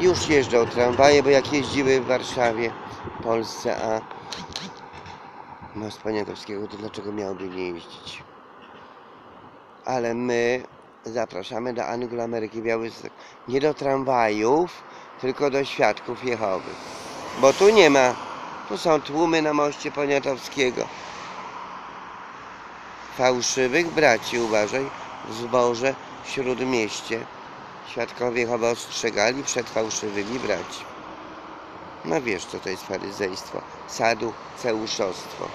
Już jeżdżą tramwaje, bo jak jeździły w Warszawie, w Polsce, a most Poniatowskiego, to dlaczego miałoby nie jeździć? Ale my zapraszamy do Anglo-Ameryki Białystok. Nie do tramwajów, tylko do świadków Jehowy. Bo tu nie ma, tu są tłumy na moście Poniatowskiego. Fałszywych braci, uważaj, w zboże, w śródmieście. Świadkowie Jehowy ostrzegali przed fałszywymi braci. No wiesz, co to jest faryzejstwo, sadu, ceuszostwo.